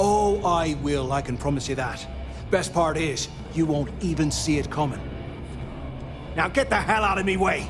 Oh, I will, I can promise you that. Best part is, you won't even see it coming. Now get the hell out of me way!